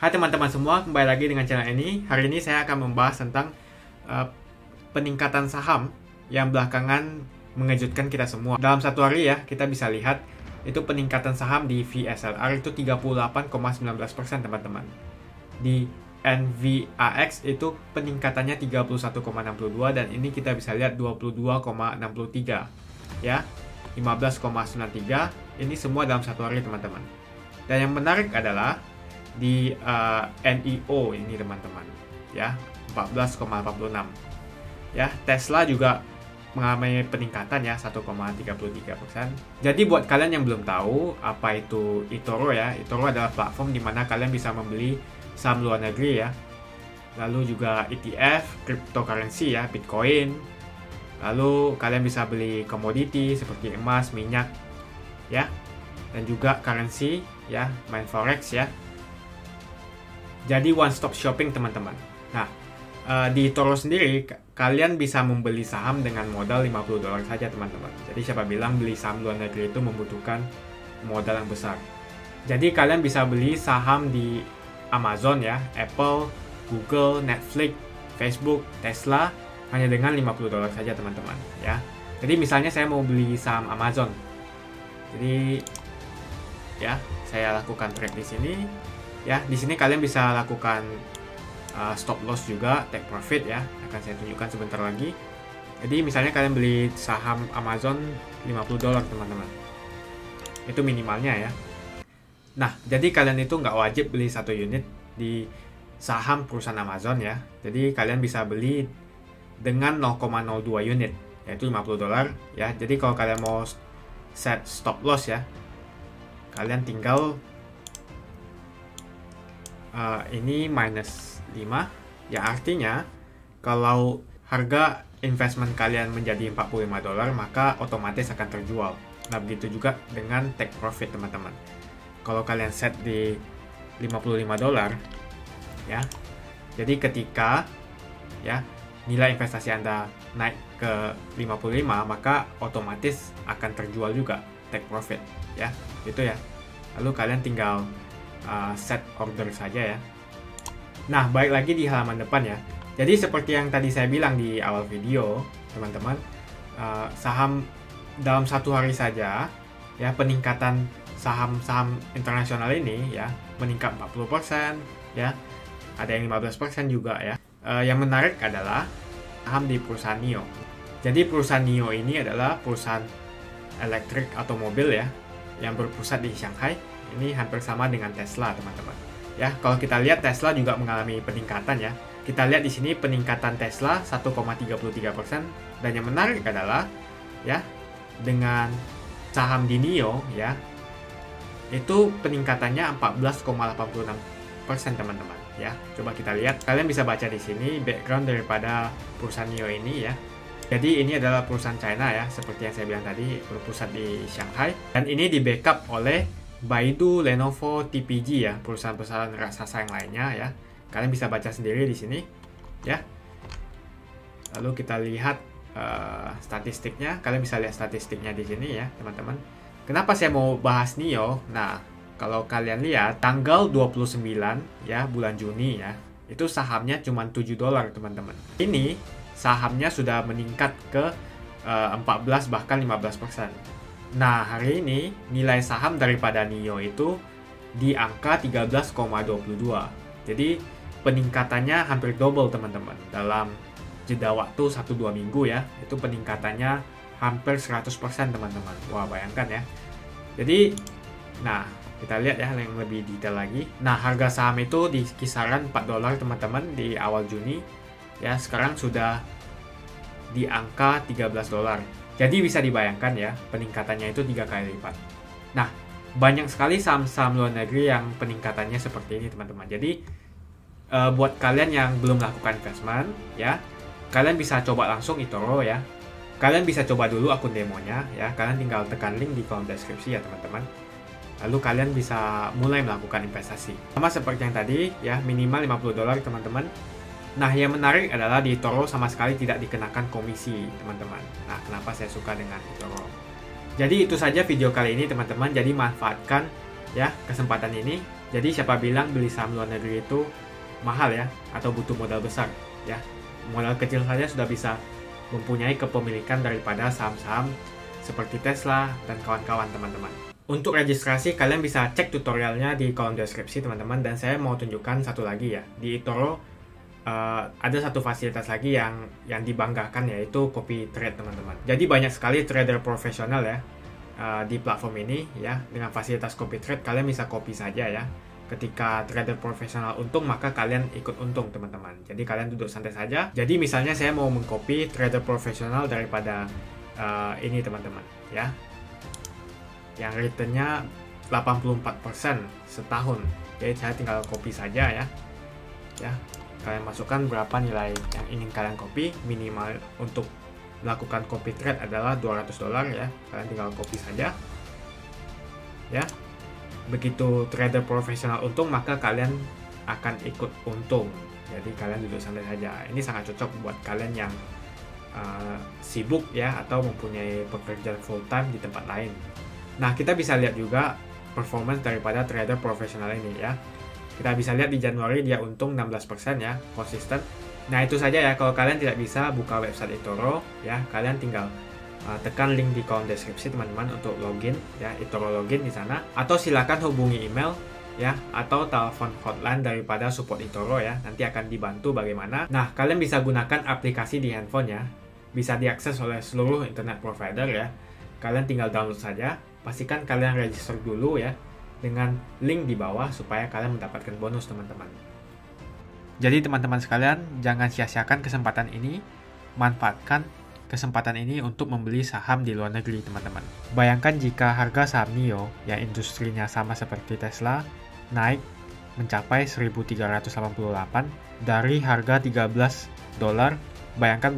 Hai teman-teman semua, kembali lagi dengan channel ini. Hari ini saya akan membahas tentang uh, peningkatan saham yang belakangan mengejutkan kita semua. Dalam satu hari ya, kita bisa lihat itu peningkatan saham di VSLR itu 38,19% teman-teman. Di NVAX itu peningkatannya 31,62 dan ini kita bisa lihat 22,63 ya. 15,93 ini semua dalam satu hari teman-teman. Dan yang menarik adalah di uh, eh, NIO ini teman-teman ya 14,46 ya Tesla juga mengalami peningkatan ya 1,33 persen. Jadi buat kalian yang belum tahu apa itu eToro ya, eToro adalah platform di mana kalian bisa membeli saham luar negeri ya. Lalu juga ETF, cryptocurrency ya, Bitcoin. Lalu kalian bisa beli komoditi seperti emas, minyak ya. Dan juga currency ya, main forex ya. Jadi one stop shopping teman-teman. Nah, uh, di Toro sendiri kalian bisa membeli saham dengan modal 50 dolar saja teman-teman. Jadi siapa bilang beli saham luar negeri itu membutuhkan modal yang besar. Jadi kalian bisa beli saham di Amazon ya, Apple, Google, Netflix, Facebook, Tesla hanya dengan 50 dolar saja teman-teman ya. Jadi misalnya saya mau beli saham Amazon. Jadi ya, saya lakukan trade di sini ya di sini kalian bisa lakukan uh, stop loss juga take profit ya. Akan saya tunjukkan sebentar lagi. Jadi misalnya kalian beli saham Amazon 50 dolar teman-teman. Itu minimalnya ya. Nah jadi kalian itu nggak wajib beli satu unit di saham perusahaan Amazon ya. Jadi kalian bisa beli dengan 0,02 unit yaitu 50 dolar ya. Jadi kalau kalian mau set stop loss ya kalian tinggal uh, ini minus 5 ya artinya kalau harga investment kalian menjadi 45 dolar maka otomatis akan terjual. Nah begitu juga dengan take profit teman-teman. Kalau kalian set di 55 dolar ya jadi ketika ya nilai investasi Anda naik ke 55 maka otomatis akan terjual juga take profit ya. Itu ya. Lalu kalian tinggal uh, set order saja ya. Nah, baik lagi di halaman depan ya. Jadi seperti yang tadi saya bilang di awal video, teman-teman, uh, saham dalam satu hari saja ya peningkatan saham-saham internasional ini ya meningkat 40% ya. Ada yang 15% juga ya. Uh, yang menarik adalah saham di perusahaan NIO. Jadi perusahaan NIO ini adalah perusahaan elektrik atau mobil ya yang berpusat di Shanghai ini hampir sama dengan Tesla, teman-teman. Ya, kalau kita lihat Tesla juga mengalami peningkatan ya. Kita lihat di sini peningkatan Tesla 1,33% dan yang menarik adalah ya dengan saham di NIO ya itu peningkatannya 14,86% teman-teman ya. Coba kita lihat, kalian bisa baca di sini background daripada perusahaan NIO ini ya. Jadi ini adalah perusahaan China ya, seperti yang saya bilang tadi berpusat di Shanghai dan ini di backup oleh Baidu, Lenovo, TPG ya, perusahaan-perusahaan raksasa yang lainnya ya. Kalian bisa baca sendiri di sini ya. Lalu kita lihat uh, statistiknya, kalian bisa lihat statistiknya di sini ya, teman-teman. Kenapa saya mau bahas NIO? Nah, kalau kalian lihat tanggal 29 ya bulan Juni ya, itu sahamnya cuma 7 dolar, teman-teman. Ini sahamnya sudah meningkat ke uh, eh, 14 bahkan 15 persen Nah, hari ini nilai saham daripada NIO itu di angka 13,22. Jadi peningkatannya hampir double teman-teman dalam jeda waktu 1-2 minggu ya. Itu peningkatannya hampir 100% teman-teman. Wah, bayangkan ya. Jadi, nah kita lihat ya yang lebih detail lagi. Nah, harga saham itu di kisaran 4 dolar teman-teman di awal Juni. Ya, sekarang sudah di angka 13 dolar. Jadi bisa dibayangkan ya, peningkatannya itu tiga kali lipat. Nah, banyak sekali saham-saham luar negeri yang peningkatannya seperti ini teman-teman. Jadi uh, buat kalian yang belum melakukan investment ya, kalian bisa coba langsung eToro ya. Kalian bisa coba dulu akun demonya ya. Kalian tinggal tekan link di kolom deskripsi ya teman-teman. Lalu kalian bisa mulai melakukan investasi. Sama seperti yang tadi ya, minimal 50 dolar teman-teman Nah, yang menarik adalah di Toro sama sekali tidak dikenakan komisi, teman-teman. Nah, kenapa saya suka dengan Toro? Jadi itu saja video kali ini, teman-teman. Jadi manfaatkan ya kesempatan ini Jadi siapa bilang beli saham luar negeri itu mahal ya atau butuh modal besar ya. Modal kecil saja sudah bisa mempunyai kepemilikan daripada saham-saham seperti Tesla dan kawan-kawan teman-teman. Untuk registrasi kalian bisa cek tutorialnya di kolom deskripsi teman-teman dan saya mau tunjukkan satu lagi ya. Di eToro uh, ada satu fasilitas lagi yang yang dibanggakan yaitu copy trade teman-teman. Jadi banyak sekali trader profesional ya uh, di platform ini ya. Dengan fasilitas copy trade kalian bisa copy saja ya. Ketika trader profesional untung maka kalian ikut untung teman-teman. Jadi kalian duduk santai saja. Jadi misalnya saya mau mengcopy trader profesional daripada uh, ini teman-teman ya. Yang returnnya 84% setahun. Jadi saya tinggal copy saja ya. Ya kalian masukkan berapa nilai yang ingin kalian copy minimal untuk melakukan copy trade adalah 200 dolar ya. Kalian tinggal copy saja. Ya. Begitu trader profesional untung maka kalian akan ikut untung. Jadi kalian duduk santai saja. Ini sangat cocok buat kalian yang uh, sibuk ya atau mempunyai pekerjaan full time di tempat lain. Nah kita bisa lihat juga performance daripada trader profesional ini ya kita bisa lihat di Januari dia untung 16% ya konsisten. Nah itu saja ya. Kalau kalian tidak bisa buka website eToro ya kalian tinggal uh, tekan link di kolom deskripsi teman-teman untuk login ya eToro login di sana. Atau silakan hubungi email ya atau telepon hotline daripada support eToro ya. Nanti akan dibantu bagaimana. Nah kalian bisa gunakan aplikasi di handphone ya. Bisa diakses oleh seluruh internet provider ya. Kalian tinggal download saja. Pastikan kalian register dulu ya dengan link di bawah supaya kalian mendapatkan bonus teman-teman. Jadi teman-teman sekalian, jangan sia-siakan kesempatan ini, manfaatkan kesempatan ini untuk membeli saham di luar negeri teman-teman. Bayangkan jika harga saham NIO yang industrinya sama seperti Tesla naik mencapai 1388 dari harga 13 dolar, bayangkan